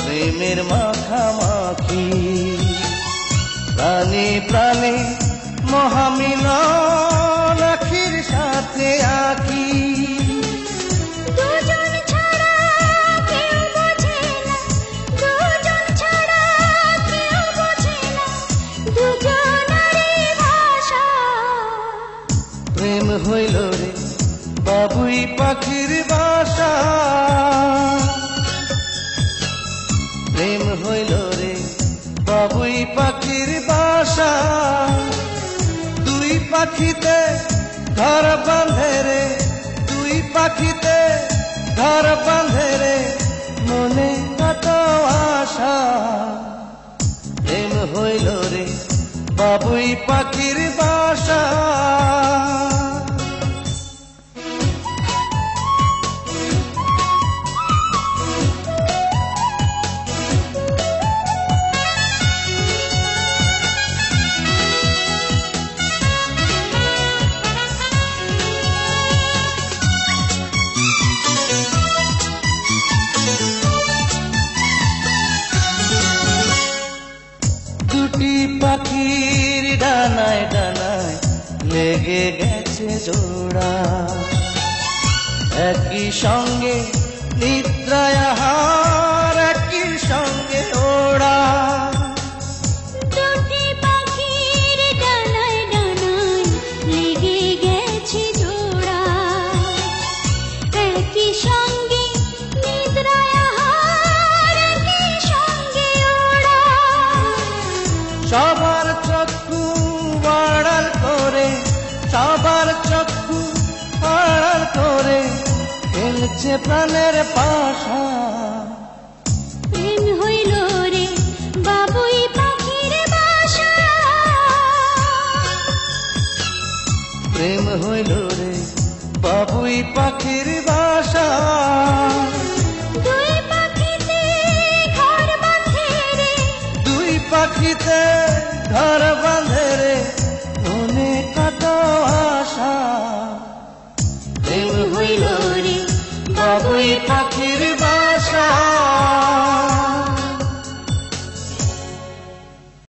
প্রেমের মাখামাখি। প্রাণে প্রাণে মহামিলন আখির সাথে আঁকি। প্রেম হইল রে বাবুই পাখির বাসা। হইল রে। বাবুই পাখির বাসা, দুই পাখিতে ঘর বাঁধে রে। দুই পাখিতে ঘর বাঁধে রে, মনে কত আশা। প্রেম হইল রে, বাবুই পাখির বাসা। দুটি পাখির ডানায় ডানায় লেগে গেছে জোড়া। একই সঙ্গে নিদ্রায় আহার সবার চক্ষু আড়াল করে সবার চক্ষু আড়াল করে খেলছে প্রাণের পাশা। প্রেম হইল রে বাবুই পাখির বাসা। প্রেম হইল রে বাবুই পাখির বাসা। দুই পাখিতে ঘর বাঁধে রে মনে কত আশা। প্রেম হইল রে বাবুই থাক